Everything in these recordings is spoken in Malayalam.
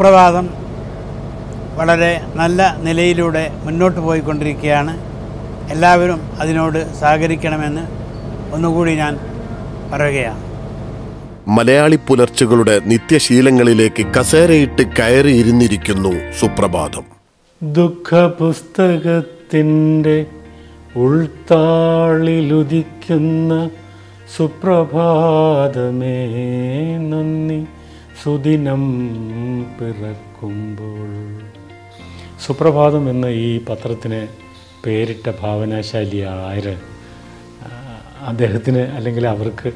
സുപ്രഭാതം. വളരെ നല്ല നിലയിലൂടെ മുന്നോട്ട് പോയിക്കൊണ്ടിരിക്കുകയാണ്. എല്ലാവരും അതിനോട് സഹകരിക്കണമെന്ന് ഒന്നുകൂടി ഞാൻ പറയുകയാണ്. മലയാളി പുലർച്ചകളുടെ നിത്യശീലങ്ങളിലേക്ക് കസേരയിട്ട് കയറിയിരുന്നിരിക്കുന്നു സുപ്രഭാതം. ദുഃഖപുസ്തകത്തിന്റെ ഉൾത്താളിലുദിക്കുന്ന സുപ്രഭാതമേ നന്ദി. സുദിനം പിറക്കുമ്പോൾ. സുപ്രഭാതം എന്ന ഈ പത്രത്തിന് പേരിട്ട ഭാവനാശാലി ആര്? അദ്ദേഹത്തിന് അല്ലെങ്കിൽ അവർക്ക്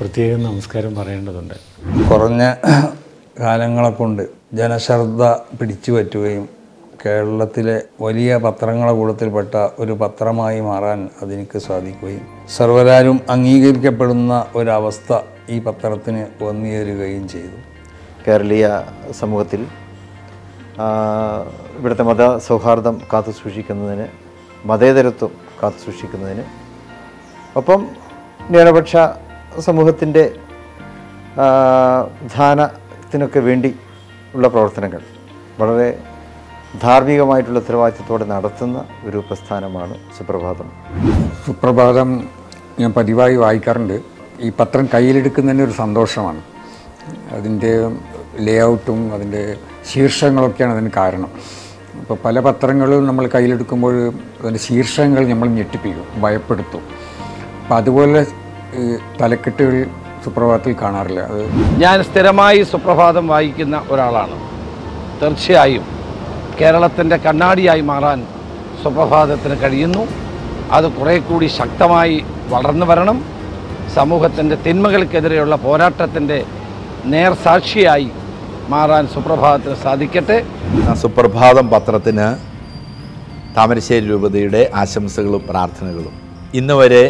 പ്രത്യേകം നമസ്കാരം പറയേണ്ടതുണ്ട്. കുറഞ്ഞ കാലങ്ങളെ കൊണ്ട് ജനശ്രദ്ധ പിടിച്ചു പറ്റുകയും കേരളത്തിലെ വലിയ പത്രങ്ങളെ കൂട്ടത്തിൽപ്പെട്ട ഒരു പത്രമായി മാറാൻ അതെനിക്ക് സാധിക്കുകയും സർവരാലും അംഗീകരിക്കപ്പെടുന്ന ഒരവസ്ഥ ഈ പത്രത്തിന് വന്നുചേരുകയും ചെയ്തു. കേരളീയ സമൂഹത്തിൽ ഇവിടുത്തെ മത സൗഹാർദ്ദം കാത്തു സൂക്ഷിക്കുന്നതിന് മതേതരത്വം കാത്തു സൂക്ഷിക്കുന്നതിന് ഒപ്പം ന്യൂനപക്ഷ സമൂഹത്തിന്റെ ധാനത്തിനൊക്കെ വേണ്ടി ഉള്ള പ്രവർത്തനങ്ങൾ വളരെ ധാർമ്മികമായിട്ടുള്ള ഉത്തരവാദിത്വത്തോടെ നടത്തുന്ന ഒരു പ്രസ്ഥാനമാണ് സുപ്രഭാതം. സുപ്രഭാതം ഞാൻ പതിവായി വായിക്കാറുണ്ട്. ഈ പത്രം കയ്യിലെടുക്കുന്നതിന് ഒരു സന്തോഷമാണ്. അതിന്റെ ലേഔട്ടും അതിന്റെ ശീർഷങ്ങളൊക്കെയാണ് അതിന് കാരണം. ഇപ്പോൾ പല പത്രങ്ങളും നമ്മൾ കയ്യിലെടുക്കുമ്പോൾ അതിന്റെ ശീർഷങ്ങൾ നമ്മൾ ഞെട്ടിപ്പിക്കും ഭയപ്പെടുത്തും. അപ്പോൾ അതുപോലെ തലക്കെട്ടുകൾ സുപ്രഭാതത്തിൽ കാണാറില്ല. അത് ഞാൻ സ്ഥിരമായി സുപ്രഭാതം വായിക്കുന്ന ഒരാളാണ്. തീർച്ചയായും കേരളത്തിന്റെ കണ്ണാടിയായി മാറാൻ സുപ്രഭാതത്തിന് കഴിയുന്നു. അത് കുറേ കൂടി ശക്തമായി വളർന്നു വരണം. സമൂഹത്തിന്റെ തിന്മകൾക്കെതിരെയുള്ള പോരാട്ടത്തിന്റെ നേർസാക്ഷിയായി മാറാൻ സുപ്രഭാതത്തിന് സാധിക്കട്ടെ. ആ സുപ്രഭാതം പത്രത്തിന് താമരശ്ശേരി രൂപതയുടെ ആശംസകളും പ്രാർത്ഥനകളും. ഇന്ന് വരെ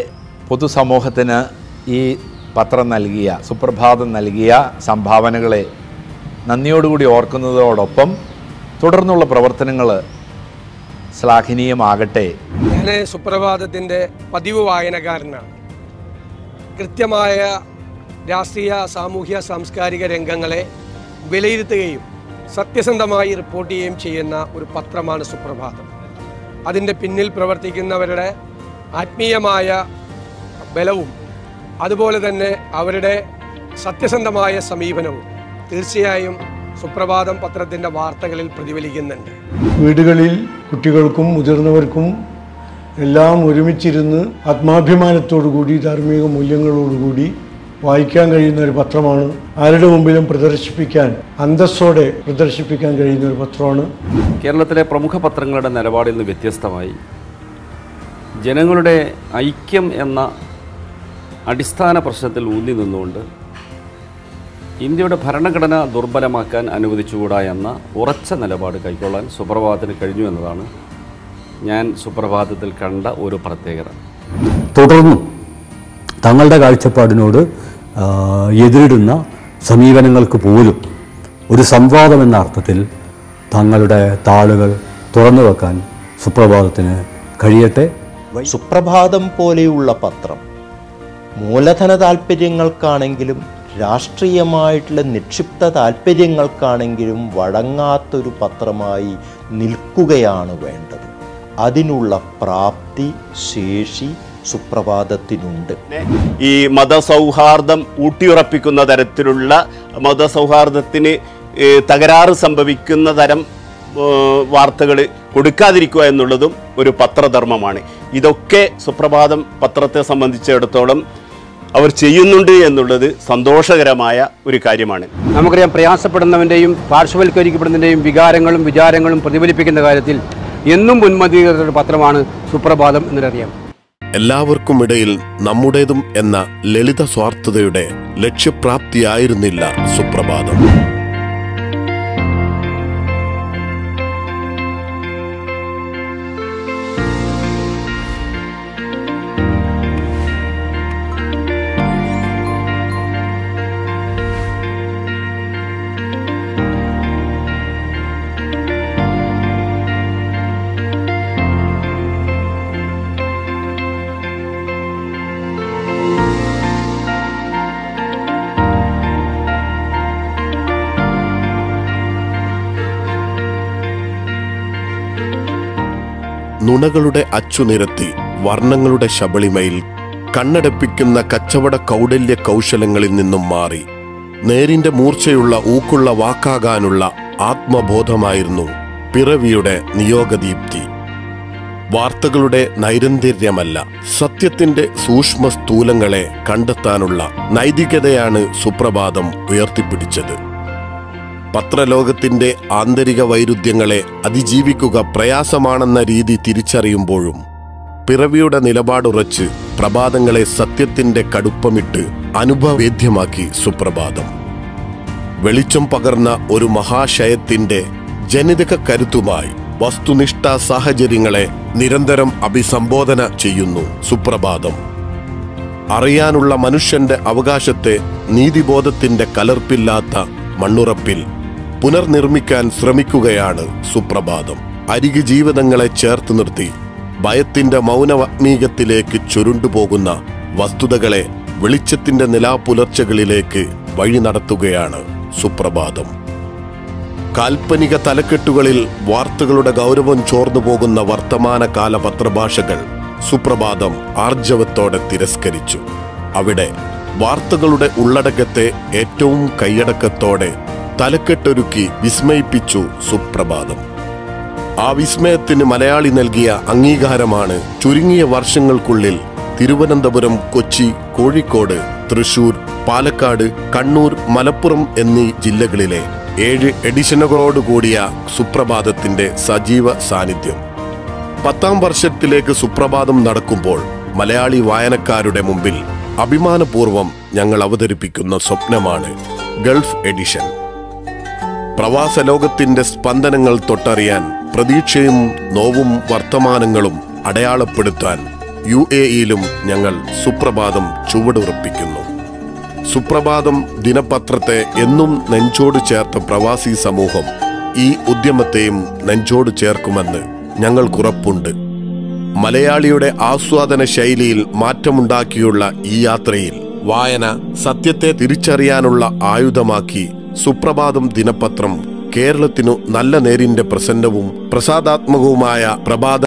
പൊതുസമൂഹത്തിന് ഈ പത്രം നൽകിയ സുപ്രഭാതം നൽകിയ സംഭാവനകളെ നന്ദിയോടുകൂടി ഓർക്കുന്നതോടൊപ്പം തുടർന്നുള്ള പ്രവർത്തനങ്ങൾ ശ്ലാഘനീയമാകട്ടെ. ഞാൻ സുപ്രഭാതത്തിന്റെ പതിവ് വായനക്കാരനാണ്. കൃത്യമായ രാഷ്ട്രീയ സാമൂഹ്യ സാംസ്കാരിക രംഗങ്ങളെ വിലയിരുത്തുകയും സത്യസന്ധമായി റിപ്പോർട്ട് ചെയ്യുകയും ചെയ്യുന്ന ഒരു പത്രമാണ് സുപ്രഭാതം. അതിന്റെ പിന്നിൽ പ്രവർത്തിക്കുന്നവരുടെ ആത്മീയമായ ബലവും അതുപോലെ തന്നെ അവരുടെ സത്യസന്ധമായ സമീപനവും തീർച്ചയായും സുപ്രഭാതം പത്രത്തിന്റെ വാർത്തകളിൽ പ്രതിഫലിക്കുന്നുണ്ട്. വീടുകളിൽ കുട്ടികൾക്കും മുതിർന്നവർക്കും എല്ലാം ഒരുമിച്ചിരുന്ന് ആത്മാഭിമാനത്തോടു കൂടി ധാർമ്മിക മൂല്യങ്ങളോടുകൂടി വായിക്കാൻ കഴിയുന്ന ഒരു പത്രമാണ്. ആരുടെ മുമ്പിലും പ്രദർശിപ്പിക്കാൻ അന്തസ്സോടെ പ്രദർശിപ്പിക്കാൻ കഴിയുന്ന ഒരു പത്രമാണ്. കേരളത്തിലെ പ്രമുഖ പത്രങ്ങളുടെ നിലപാടിൽ നിന്ന് വ്യത്യസ്തമായി. ജനങ്ങളുടെ ഐക്യം എന്ന അടിസ്ഥാന പ്രശ്നത്തിൽ ഊന്നി നിന്നുകൊണ്ട് ഇന്ത്യയുടെ ഭരണഘടന ദുർബലമാക്കാൻ അനുവദിച്ചുകൂടാ എന്ന ഉറച്ച നിലപാട് കൈക്കൊള്ളാൻ സുപ്രഭാതത്തിന് കഴിഞ്ഞു എന്നതാണ് ഞാൻ സുപ്രഭാതത്തിൽ കണ്ട ഒരു പ്രത്യേകത. തുടർന്നും തങ്ങളുടെ കാഴ്ചപ്പാടിനോട് എതിരിടുന്ന സമീപനങ്ങൾക്ക് പോലും ഒരു സംവാദം എന്ന അർത്ഥത്തിൽ തങ്ങളുടെ താളുകൾ തുറന്നു വെക്കാൻ സുപ്രഭാതത്തിന് കഴിയട്ടെ? സുപ്രഭാതം പോലെയുള്ള പത്രം മൂലധന താല്പര്യങ്ങൾക്കാണെങ്കിലും രാഷ്ട്രീയമായിട്ടുള്ള നിക്ഷിപ്ത താല്പര്യങ്ങൾക്കാണെങ്കിലും വഴങ്ങാത്തൊരു പത്രമായി നിൽക്കുകയാണ് വേണ്ടത്. അതിനുള്ള പ്രാപ്തി ശേഷി സുപ്രഭാതത്തിനുണ്ട്. ഈ മതസൗഹാർദ്ദം ഊട്ടിയുറപ്പിക്കുന്ന തരത്തിലുള്ള മതസൗഹാർദ്ദത്തിന് തകരാറ് സംഭവിക്കുന്ന തരം വാർത്തകൾ കൊടുക്കാതിരിക്കുക എന്നുള്ളതും ഒരു പത്രധർമ്മമാണ്. ഇതൊക്കെ സുപ്രഭാതം പത്രത്തെ സംബന്ധിച്ചിടത്തോളം അവർ ചെയ്യുന്നുണ്ട് എന്നുള്ളത് സന്തോഷകരമായ ഒരു കാര്യമാണ്. നമുക്കറിയാം പ്രയാസപ്പെടുന്നവന്റെയും പാർശ്വവൽക്കരിക്കപ്പെടുന്നതിന്റെയും വികാരങ്ങളും വിചാരങ്ങളും പ്രതിഫലിപ്പിക്കുന്ന കാര്യത്തിൽ എന്നും മുൻമതി ഒരു പത്രമാണ് സുപ്രഭാതം എന്നറിയാം. എല്ലാവർക്കും ഇടയിൽ നമ്മുടേതും എന്ന ലളിത സ്വാർത്ഥതയുടെ ലക്ഷ്യപ്രാപ്തിയായിരുന്നില്ല സുപ്രഭാതം. നുണകളുടെ അച്ചുനിരത്തി വർണങ്ങളുടെ ശബളിമയിൽ കണ്ണടപ്പിക്കുന്ന കച്ചവട കൗടല്യ കൗശലങ്ങളിൽ നിന്നും മാറി നേരിന്റെ മൂർച്ചയുള്ള ഊക്കുള്ള വാക്കാകാനുള്ള ആത്മബോധമായിരുന്നു പിറവിയുടെ നിയോഗദീപ്തി. വാർത്തകളുടെ നൈരന്തര്യമല്ല സത്യത്തിന്റെ സൂക്ഷ്മ സ്ഥൂലങ്ങളെ കണ്ടെത്താനുള്ള നൈതികതയാണ് സുപ്രഭാതം ഉയർത്തിപ്പിടിച്ചത്. പത്രലോകത്തിന്റെ ആന്തരിക വൈരുദ്ധ്യങ്ങളെ അതിജീവിക്കുക പ്രയാസമാണെന്ന രീതി തിരിച്ചറിയുമ്പോഴും പിറവിയുടെ നിലപാടുറച്ച് പ്രഭാതങ്ങളെ സത്യത്തിന്റെ കടുപ്പമിട്ട് അനുഭവേദ്യമാക്കി സുപ്രഭാതം. വെളിച്ചം പകർന്ന ഒരു മഹാശയത്തിന്റെ ജനിതക കരുത്തുമായി വസ്തുനിഷ്ഠ സാഹചര്യങ്ങളെ നിരന്തരം അഭിസംബോധന ചെയ്യുന്നു സുപ്രഭാതം. അറിയാനുള്ള മനുഷ്യന്റെ അവകാശത്തെ നീതിബോധത്തിന്റെ കലർപ്പില്ലാത്ത മണ്ണുറപ്പിൽ പുനർനിർമ്മിക്കാൻ ശ്രമിക്കുകയാണ് സുപ്രഭാതം. അരികു ജീവിതങ്ങളെ ചേർത്ത് നിർത്തി ഭയത്തിന്റെ മൗനവത്മീകത്തിലേക്ക് ചുരുണ്ടുപോകുന്ന വസ്തുതകളെ വെളിച്ചത്തിന്റെ നിലാപുലർച്ചകളിലേക്ക് വഴി നടത്തുകയാണ് സുപ്രഭാതം. കാൽപ്പനിക തലക്കെട്ടുകളിൽ വാർത്തകളുടെ ഗൗരവം ചോർന്നു പോകുന്ന വർത്തമാനകാല പത്രഭാഷകൾ സുപ്രഭാതം ആർജവത്തോടെ തിരസ്കരിച്ചു. അവിടെ വാർത്തകളുടെ ഉള്ളടക്കത്തെ ഏറ്റവും കൈയടക്കത്തോടെ തലക്കെട്ടൊരുക്കി വിസ്മയിപ്പിച്ചു സുപ്രഭാതം. ആ വിസ്മയത്തിന് മലയാളി നൽകിയ അംഗീകാരമാണ് ചുരുങ്ങിയ വർഷങ്ങൾക്കുള്ളിൽ തിരുവനന്തപുരം കൊച്ചി കോഴിക്കോട് തൃശൂർ പാലക്കാട് കണ്ണൂർ മലപ്പുറം എന്നീ ജില്ലകളിലെ ഏഴ് എഡിഷനുകളോടുകൂടിയ സുപ്രഭാതത്തിന്റെ സജീവ സാന്നിധ്യം. പത്താം വർഷത്തിലേക്ക് സുപ്രഭാതം നടക്കുമ്പോൾ മലയാളി വായനക്കാരുടെ മുമ്പിൽ അഭിമാനപൂർവം ഞങ്ങൾ അവതരിപ്പിക്കുന്ന സ്വപ്നമാണ് ഗൾഫ് എഡിഷൻ. പ്രവാസ ലോകത്തിന്റെ സ്പന്ദനങ്ങൾ തൊട്ടറിയാൻ പ്രതീക്ഷയും നോവും വർത്തമാനങ്ങളും അടയാളപ്പെടുത്താൻ യു എ ഇയിലും ഞങ്ങൾ സുപ്രഭാതം ചുവടുറപ്പിക്കുന്നു. സുപ്രഭാതം ദിനപത്രത്തെ എന്നും നെഞ്ചോട് ചേർത്ത പ്രവാസി സമൂഹം ഈ ഉദ്യമത്തെയും നെഞ്ചോട് ചേർക്കുമെന്ന് ഞങ്ങൾക്കുറപ്പുണ്ട്. മലയാളിയുടെ ആസ്വാദന ശൈലിയിൽ മാറ്റമുണ്ടാക്കിയുള്ള ഈ യാത്രയിൽ വായന സത്യത്തെ തിരിച്ചറിയാനുള്ള ആയുധമാക്കി സുപ്രഭാതം ദിനപത്രം കേരളത്തിനു നല്ല നേരിന്റെ പ്രസന്നവും പ്രസാദാത്മകവുമായ പ്രഭാത